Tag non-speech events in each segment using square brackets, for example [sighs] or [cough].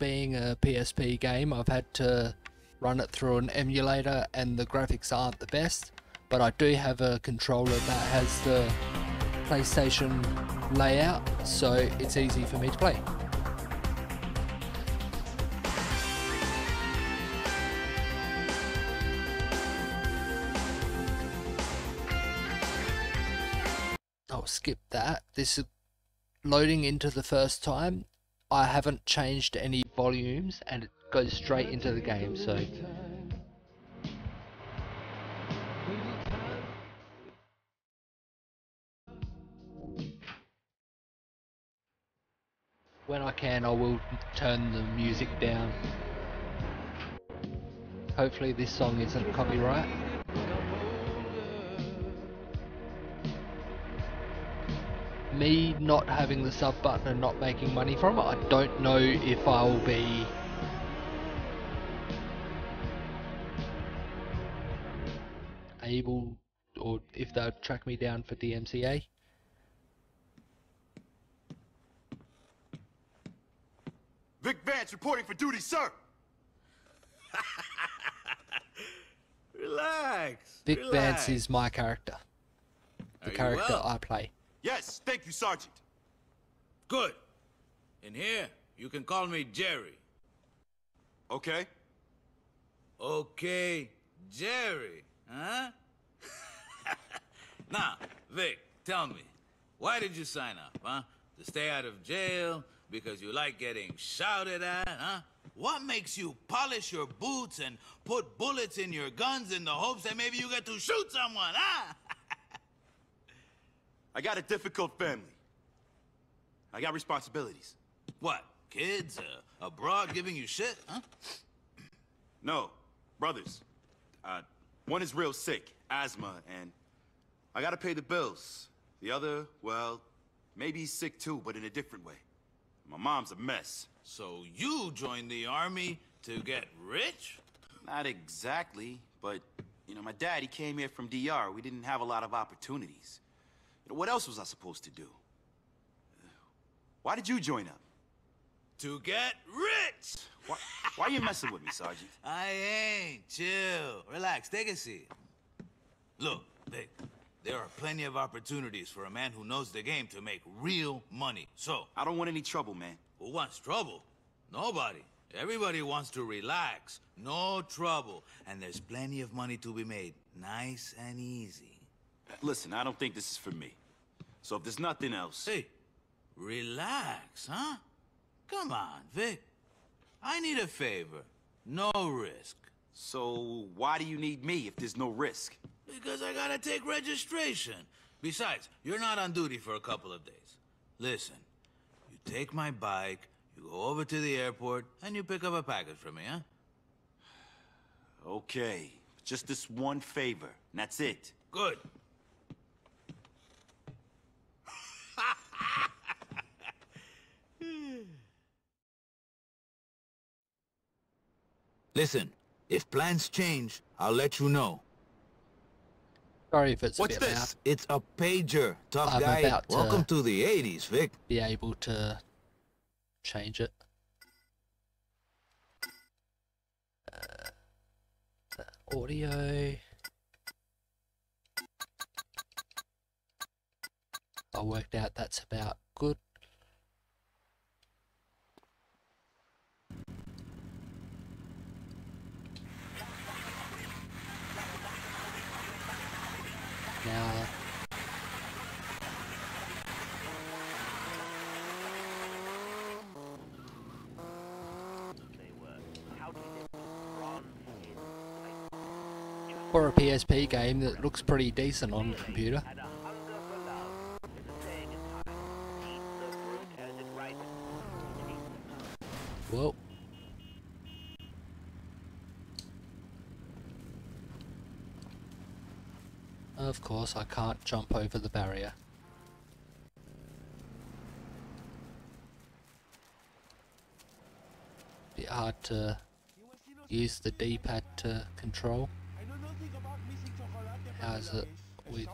being a PSP game, I've had to run it through an emulator and the graphics aren't the best, but I do have a controller that has the PlayStation layout, so it's easy for me to play. I'll skip that. This is loading into the first time. I haven't changed any volumes and it goes straight into the game, so when I can I will turn the music down. Hopefully this song isn't copyright. Me not having the sub button and not making money from it, I don't know if I will be able or if they'll track me down for DMCA. Vic Vance reporting for duty, sir. [laughs] Relax. Vic relax. Vance is my character. The Are character well? I play. Yes, thank you, Sergeant. Good. In here, you can call me Jerry. Okay. Okay, Jerry, huh? [laughs] now, Vic, tell me, why did you sign up, huh? To stay out of jail? Because you like getting shouted at, huh? What makes you polish your boots and put bullets in your guns in the hopes that maybe you get to shoot someone, huh? [laughs] I got a difficult family. I got responsibilities. what, kids uh, abroad giving you shit, huh? No, brothers. Uh, one is real sick, asthma, and I gotta pay the bills. The other, well, maybe he's sick too, but in a different way. My mom's a mess. So you joined the army to get rich? Not exactly, but, you know, my dad, he came here from DR. We didn't have a lot of opportunities. What else was I supposed to do? Why did you join up? To get rich! Why, why are you messing with me, Sergeant? [laughs] I ain't. Chill. Relax. Take a seat. Look, Vic, there are plenty of opportunities for a man who knows the game to make real money. So, I don't want any trouble, man. who wants trouble? Nobody. Everybody wants to relax. No trouble. And there's plenty of money to be made. Nice and easy. Listen, I don't think this is for me. So if there's nothing else... Hey, relax, huh? Come on, Vic. I need a favor. No risk. So why do you need me if there's no risk? Because I gotta take registration. Besides, you're not on duty for a couple of days. Listen, you take my bike, you go over to the airport, and you pick up a package for me, huh? Okay, just this one favor, and that's it. Good. Listen, if plans change, I'll let you know. Sorry if it's What's a bit this? loud. It's a pager, tough I'm guy. about to- Welcome to the 80s, Vic. Be able to change it. Uh, audio. I worked out that's about good. Now, for a PSP game that looks pretty decent on the computer. Well. Of course, I can't jump over the barrier. Bit hard to use the D-pad to control as uh, we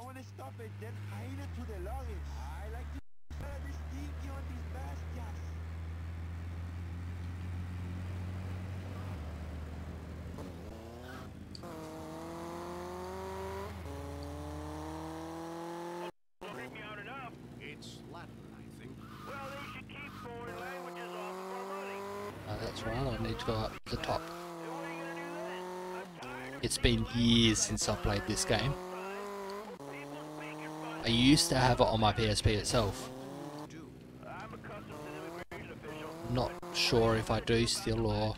It's Latin, I think. Well, they should keep foreign languages off from running. Uh, that's wrong. I need to go up to the top. It's been years since I played this game. I used to have it on my PSP itself. Not sure if I do still or...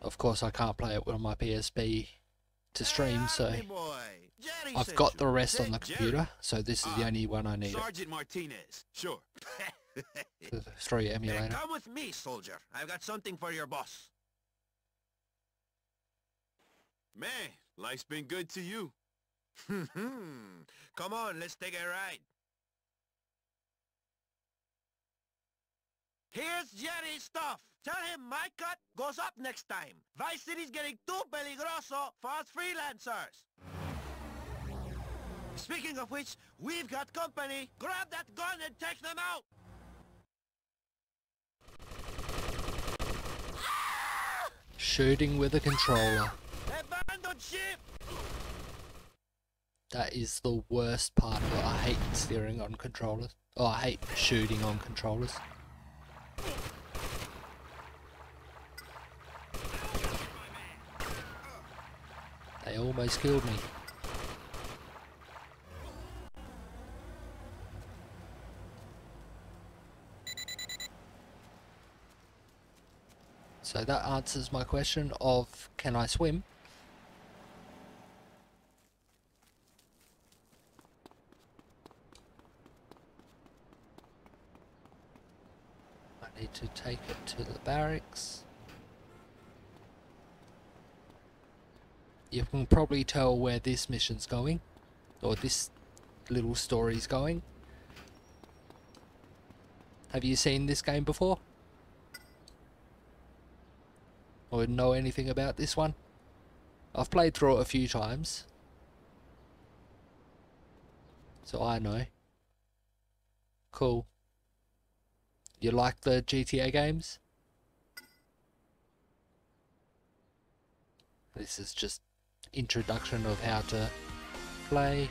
Of course I can't play it on my PSP to stream, so Hey, boy. Jerry I've got the rest on the computer, so this is the Ah, only one I need. Sergeant Martinez. Sure. [laughs] 3 Hey, emulator. come with me, soldier. I've got something for your boss. Man, life's been good to you. [laughs] come on, let's take a ride. Here's Jerry's stuff. Tell him my cut goes up next time. Vice City's getting too peligroso for us freelancers. Speaking of which, we've got company. Grab that gun and take them out. Shooting with a controller. That is the worst part of. I hate steering on controllers. Oh, I hate shooting on controllers. They almost killed me. So that answers my question of can I swim? I need to take it to the barracks. You can probably tell where this mission's going, or this little story's going. Have you seen this game before? Or know anything about this one? I've played through it a few times. So I know. Cool. You like the GTA games? This is just introduction of how to play.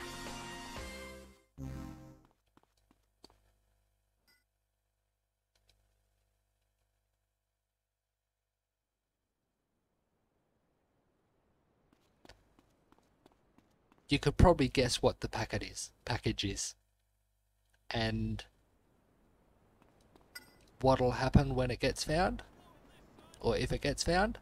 You could probably guess what the packet is, package is. And what'll happen when it gets found? Or if it gets found?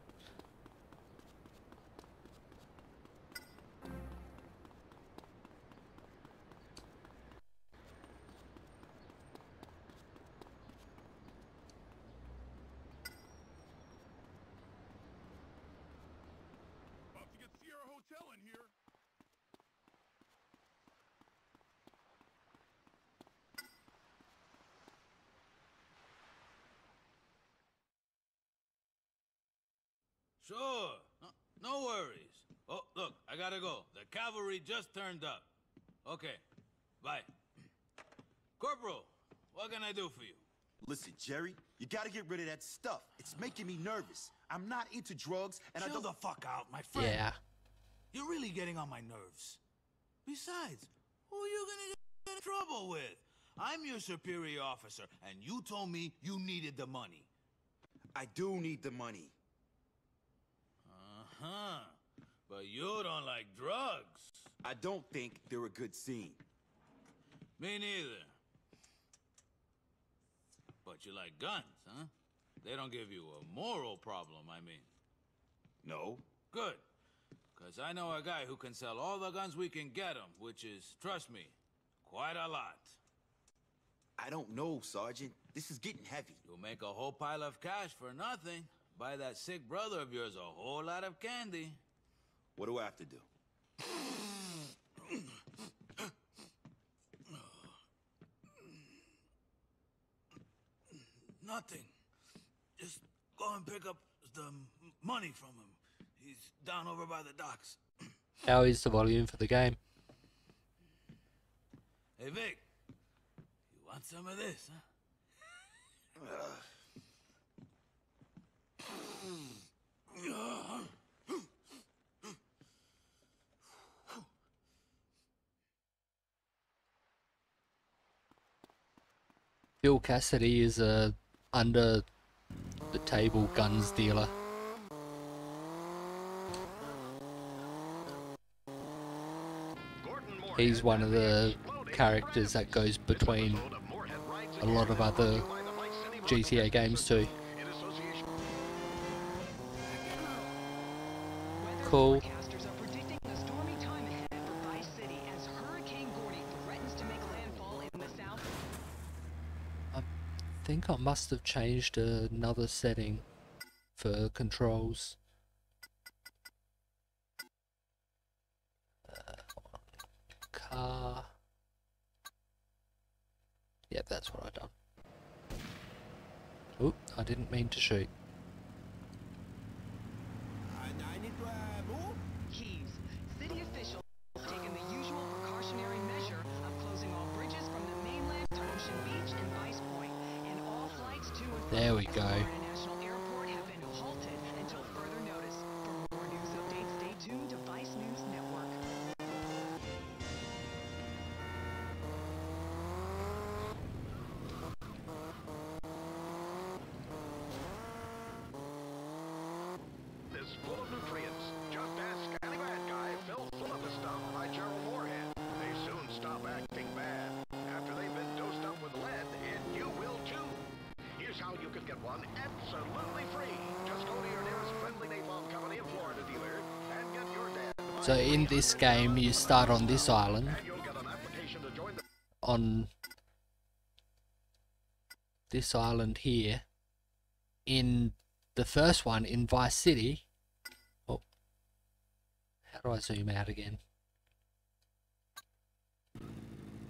About to get Sierra Hotel in here. Sure. No, no worries. Oh, look, I gotta go. The cavalry just turned up. Okay. Bye. Corporal, what can I do for you? Listen, Jerry, you gotta get rid of that stuff. It's making me nervous. I'm not into drugs, and I Chill don't. the fuck out, my friend. Yeah. You're really getting on my nerves. Besides, who are you gonna get in trouble with? I'm your superior officer, and you told me you needed the money. I do need the money. Uh-huh. But you don't like drugs. I don't think they're a good scene. Me neither. But you like guns, huh? They don't give you a moral problem, I mean. No. Good. Because I know a guy who can sell all the guns we can get him, which is, trust me, quite a lot. I don't know, Sergeant. This is getting heavy. You'll make a whole pile of cash for nothing. Buy that sick brother of yours a whole lot of candy. What do I have to do? [laughs] [clears throat] Nothing. Just go and pick up the money from him. He's down over by the docks. [clears throat] How is the volume for the game? Hey, Vic. You want some of this, huh? [laughs] Phil Cassidy is a under the table guns dealer. He's one of the characters that goes between a lot of other GTA games too. Cool. Think I must have changed another setting for controls. Uh, car. Yep, that's what I've done. Oop, I didn't mean to shoot. Here's how you can get one absolutely free. Just go to your nearest friendly napalm company and Florida dealer and get your dad. So in this game, you start on this island, And you'll get an application to join the on this island here. In the first one, in Vice City. Oh, how do I zoom out again?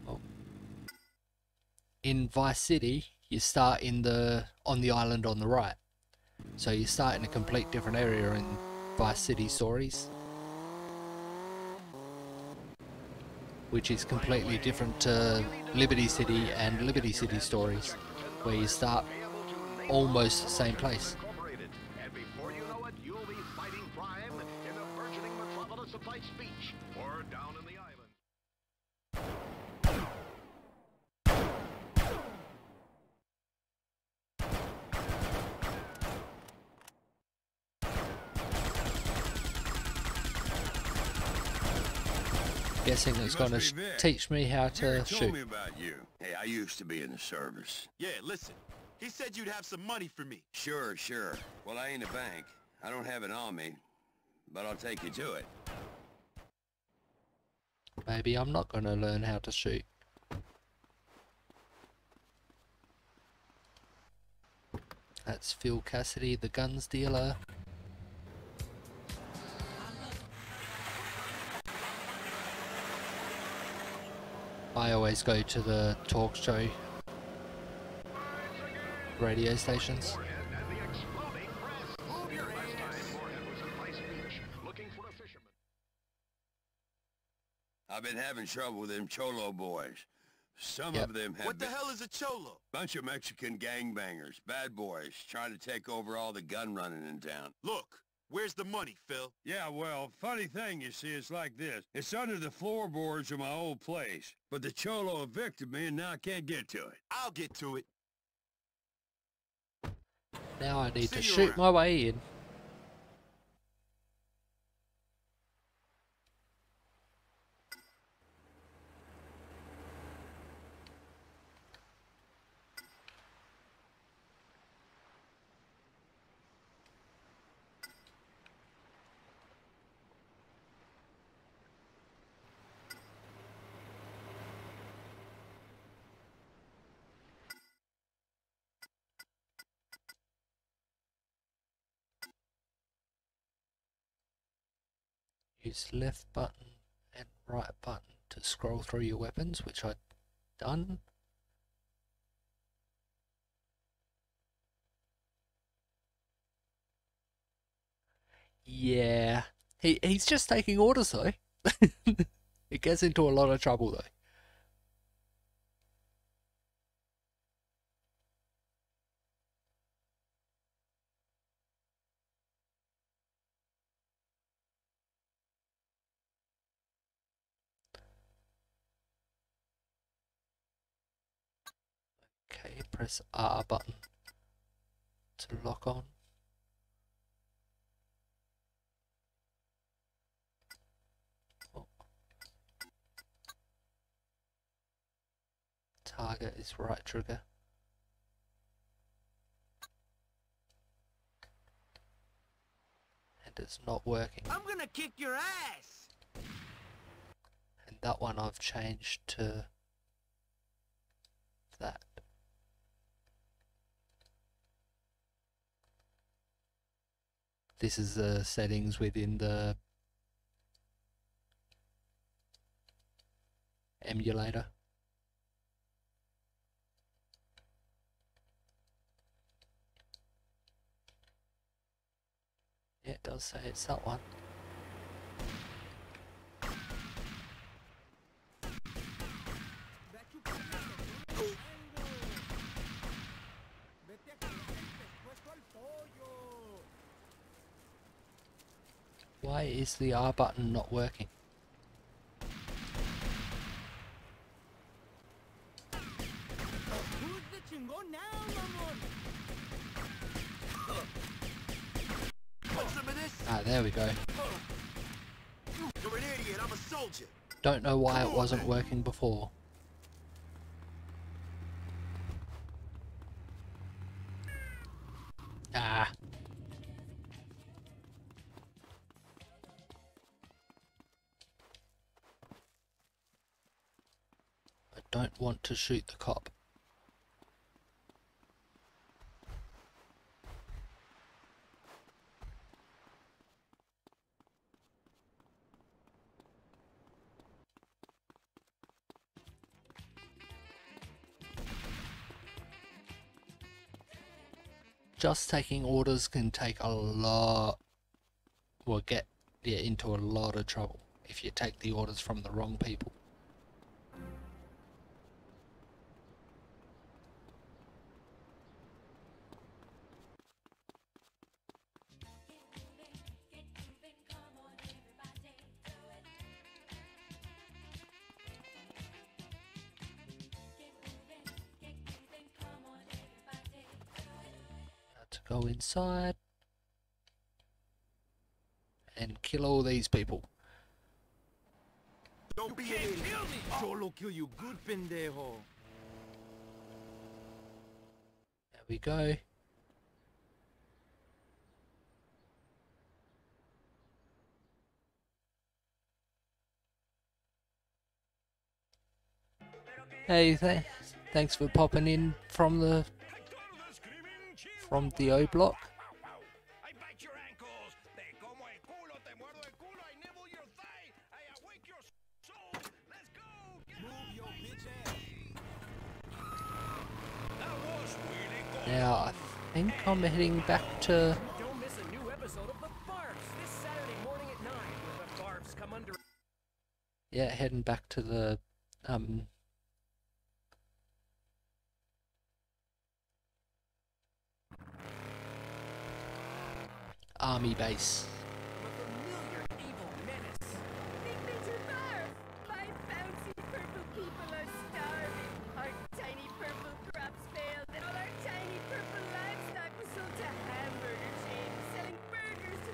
Oh. In Vice City, you start in the on the island on the right. So you start in a complete different area in Vice City stories. which is completely different to Liberty City and Liberty City stories, where you start almost the same place. Incorporated. And before you know it, you'll be fighting crime in the burgeoning metropolis of Vice Beach or down in the island. Guessing it's You going to sh- teach me how to Jerry told shoot. me about you. Hey, I used to be in the service. Yeah, listen. He said you'd have some money for me. Sure, sure. Well, I ain't a bank. I don't have it on me, but I'll take you to it. Maybe I'm not going to learn how to shoot. That's Phil Cassidy, the guns dealer. I always go to the talk show radio stations. Moorhead and the exploding press. Here last time Moorhead was in Vice Beach looking for a fisherman. I've been having trouble with them Cholo boys. Some Yep. of them have What the been... hell is a cholo? Bunch of Mexican gangbangers, bad boys, trying to take over all the gun running in town. Look, where's the money, Phil? Yeah, well, funny thing, you see, it's like this. It's under the floorboards of my old place, but the Cholo evicted me and now I can't get to it. I'll get to it. Now I need See to shoot around. my way in. Use left button and right button to scroll through your weapons, which I've done. Yeah, he he's just taking orders though. [laughs] it gets into a lot of trouble though. Press R button. to lock on. Oh. Target is right trigger. And it's not working. I'm gonna kick your ass! And that one I've changed to that. This is the settings within the emulator. Yeah, it does say it's that one. Why is the R button not working? Ah, there we go. Don't know why it wasn't working before. Want to shoot the cop. Just taking orders can take a lot, will get you into a lot of trouble if you take the orders from the wrong people. Go inside and kill all these people. Don't be an idiot. Cholo kill you good, pendejo. There we go. Hey, th thanks for popping in from the from the O block. Now I think I'm heading back to Don't miss a new episode of The Barbs this Saturday morning at 9 where the Barbs come under yeah heading back to the um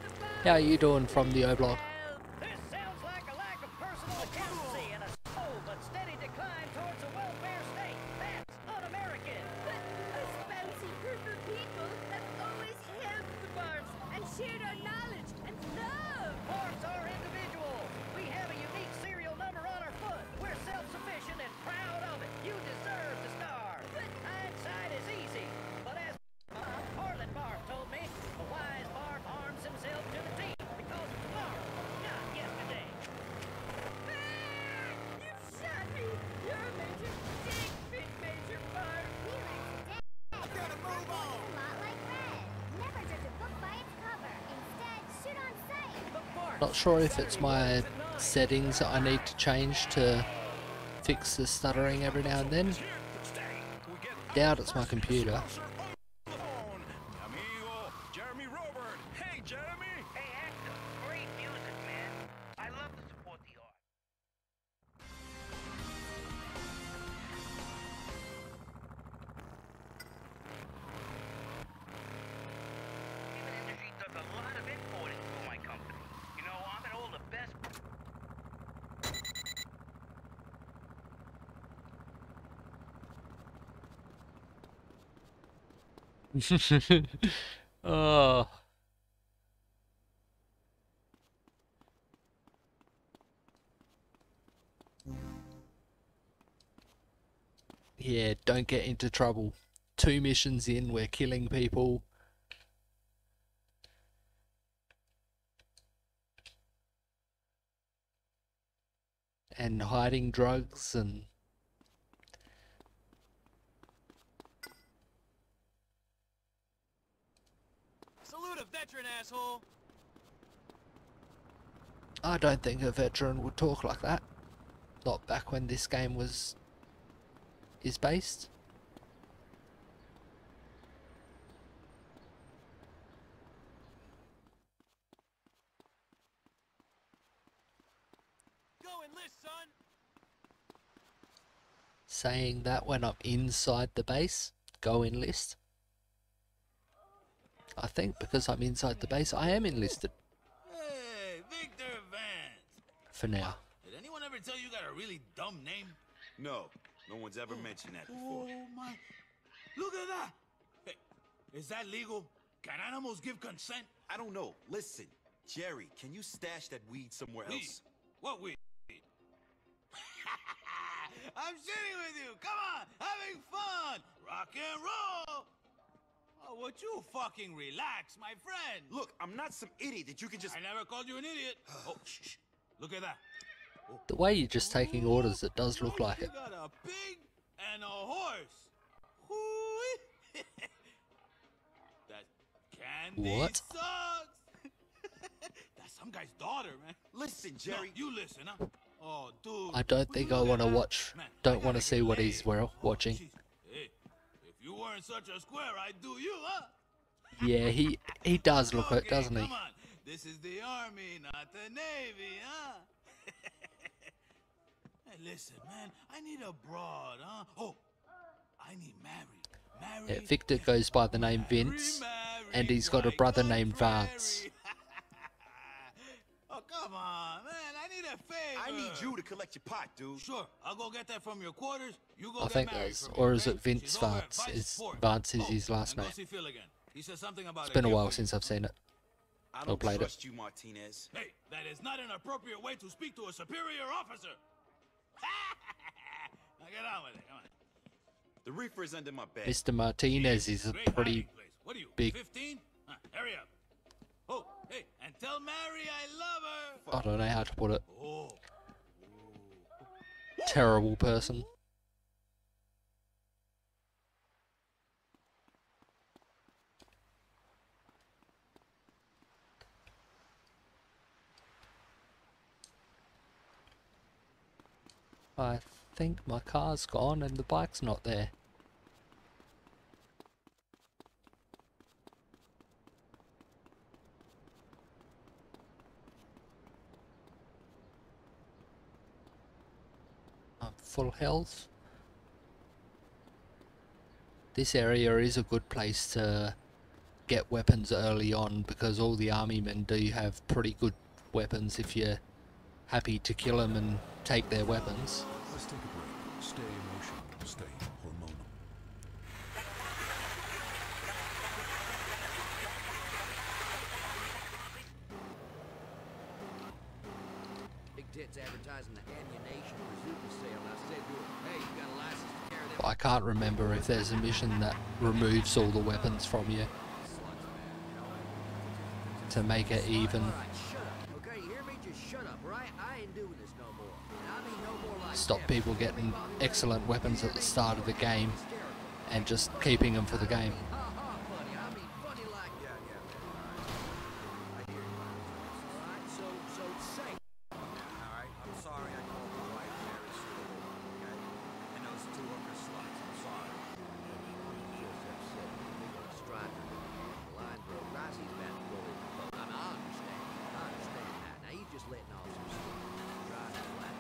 the bar. How you doing from the O block? Not sure if it's my settings that I need to change to fix the stuttering every now and then. Doubt it's my computer. [laughs] oh. Yeah, don't get into trouble. Two missions in, we're killing people. And hiding drugs and Salute a veteran, asshole! I don't think a veteran would talk like that. Not back when this game was is based. Go enlist, son! Saying that when I'm inside the base, go enlist. I think because I'm inside the base, I am enlisted Hey, Victor Vance. for now. Did anyone ever tell you you got a really dumb name? No, no one's ever mentioned that before. Oh my! Look at that. Hey, is that legal? Can animals give consent? I don't know. Listen, Jerry, can you stash that weed somewhere Weed? else? What weed? [laughs] I'm shitting with you. Come on, having fun. Rock and roll. Oh, would you fucking relax, my friend? Look, I'm not some idiot that you can just. I never called you an idiot. [sighs] oh, shh, shh. Look at that. The way you're just taking orders, it does look Oh, like you it. got a pig and a horse. Hoo-wee. [laughs] that candy What? sucks. [laughs] That's some guy's daughter, man. Listen, No, Jerry. you listen, huh? Oh, dude. I don't think I want to watch, Man, don't want gotta see what he's well, Oh, watching. Jeez. Hey, if you weren't such a square, I'd do you, huh? Yeah, he he does look it, doesn't he? Come on. This is the army, not the navy, huh? [laughs] hey, listen, man. I need a broad, huh? Oh, I need Mary. Mary. Yeah, Victor goes by the name Vince, and he's got a brother named Vance. Come on, man. I need a favor. I need you to collect your pot, dude. Sure, I'll go get that from your quarters. You go I get think that's, for me, or is it Vince She's over at Vance? Vice Is Vance is Oh, his last and name? Go see again. He said something about It's been a while for since I've seen it. I don't played it. trust you, Martinez. Hey, that is not an appropriate way to speak to a superior officer. [laughs] now get on with it. Come on. The reefer is under my bed. Mr. Martinez is a pretty hiding place. What are you, big- 15? Huh, hurry up. Oh, hey, and tell Mary I love her. I don't know how to put it. Terrible person. I think my car's gone and the bike's not there. I'm full health. This area is a good place to get weapons early on because all the army men do have pretty good weapons if you're happy to kill them and take their weapons. Let's take a break. Stay emotional. Stay hormonal. Big tits advertising the ammunition sale. I said to her, hey, you got a license to carry them I can't remember if there's a mission that removes all the weapons from you slugs, man, you know? to make it even. All right, shut up. Okay, you hear me? Just shut up, right? I ain't doing this no more. And I mean no more like Stop people getting excellent weapons at the start of the game and just keeping them for the game. Ha ha, funny. I mean funny like yeah, yeah, man. All right. I hear you. All right, so so say. All right, I'm sorry I called my wife Mary Sue. Okay, and those two hooker sluts. I'm sorry. Just upset. Big old striker. The line broke. Rosie's about to go in the boat. I mean, I understand. I understand that. Now you just letting off some steam. Dry and flat.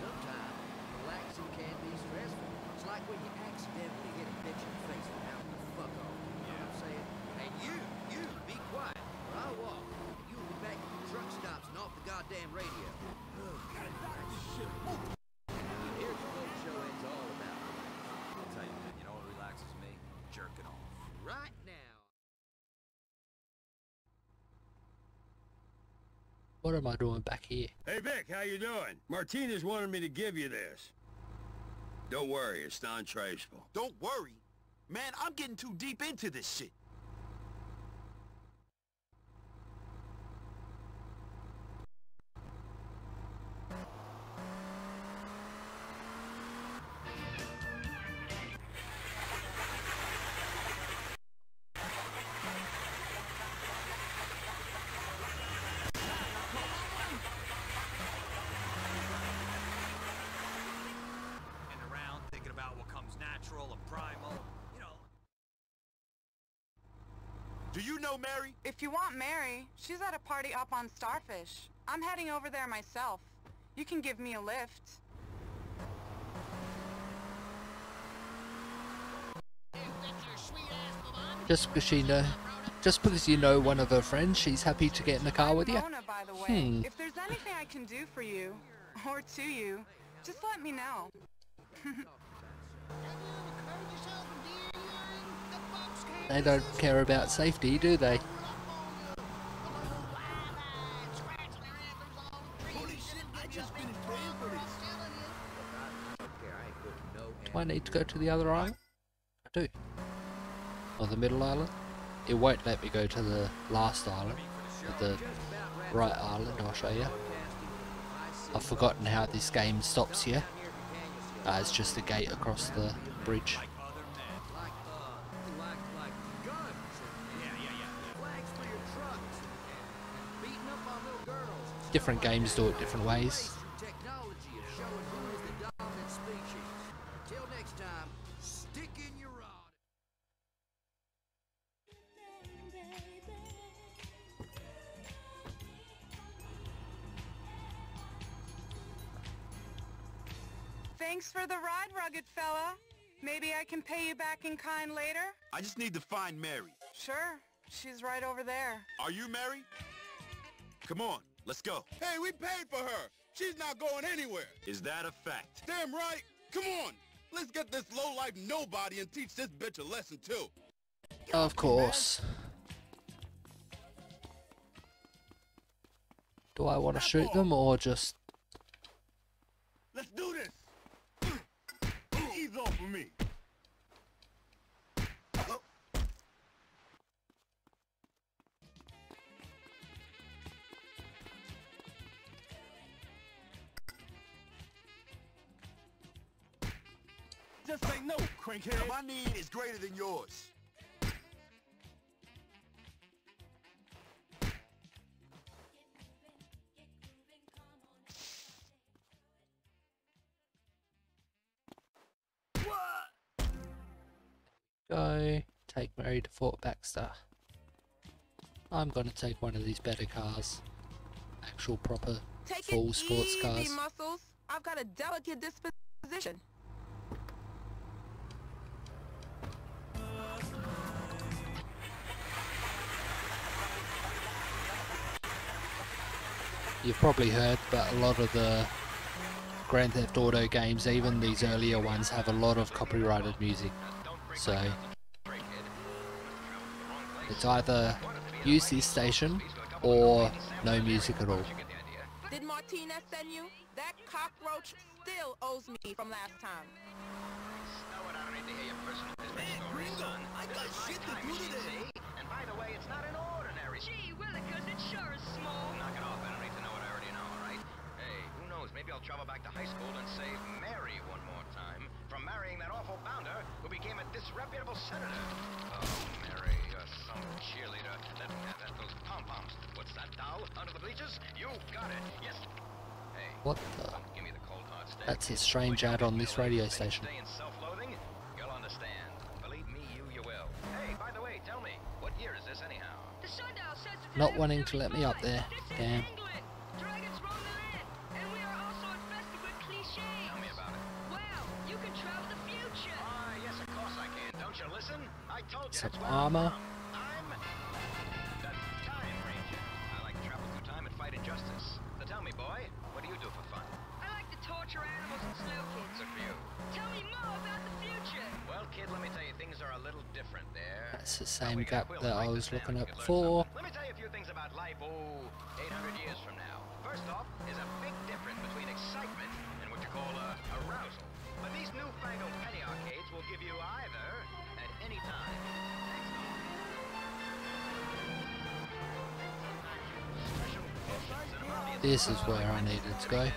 Sometimes relaxing can be stressful. It's like when you accidentally hit a bitch in the face for having the fuck off. You know what I'm saying? And you, you, be quiet, or I'll walk. And you'll be back at the truck stops and off the goddamn radio. Oh, God, shit. Here's what the show ends all about. I'll tell you, man, you know what relaxes me? Jerking off. Right now. What am I doing back here? Hey, Vic, how you doing? Martinez wanted me to give you this. Don't worry, it's non-traceable. Don't worry. Man, I'm getting too deep into this shit. Do you know Mary? If you want Mary, she's at a party up on Starfish. I'm heading over there myself. You can give me a lift. Just because she know, just because you know one of her friends, she's happy to get in the car with you. Mona, by the way. Hmm. If there's anything I can do for you, or to you, just let me know. [laughs] They don't care about safety, do they? Do I need to go to the other island? I do. Or the middle island? It won't let me go to the last island. The right island, I'll show you. I've forgotten how this game stops here. Uh, it's just a gate across the bridge. Different games do it different ways. technology is showing who is the dominant species. Till next time, stick in your rod. Thanks for the ride, rugged fella. Maybe I can pay you back in kind later? I just need to find Mary. Sure. She's right over there. Are you Mary? Come on, let's go. Hey, we paid for her. She's not going anywhere. Is that a fact? Damn right. Come on. Let's get this low-life nobody and teach this bitch a lesson too. Of course. Do I want to shoot them or just... Let's do this! Ease off of me! Just say no, crankhead! My need is greater than yours. Go. Take Mary to Fort Baxter. I'm gonna take one of these better cars. Actual proper Take full it sports easy, cars. muscles. I've got a delicate disposition. You've probably heard, but a lot of the Grand Theft Auto games, even these earlier ones, have a lot of copyrighted music. So it's either use this station or no music at all. Did Martinez send you? That cockroach still owes me from last time. I got shit to do today. And by the way, it's not an ordinary... Gee willikers, it sure is small. Knock it off, I don't need to know what I already know, all right? Hey, who knows, maybe I'll travel back to high school and save Mary one more time from marrying that awful bounder who became a disreputable senator. Oh, Mary, you're some cheerleader. That, that, that those pom-poms. What's that, doll? Under the bleachers? You got it. Yes. Hey, What the? give me the cold hard steak. That's a strange ad on this radio station. Stay in self-loathing? You'll understand. Believe me, you, you will. Hey, by the way, tell me, what year is this anyhow? The sundial says it's Not wanting to let me up there. Damn. Different there. That's the same gap that I was looking You at before. Let me tell you a few things about life, oh, 800 years from now. First off, there's a big difference between excitement and what you call uh, arousal. But these newfangled penny arcades will give you either. This is where I needed to go.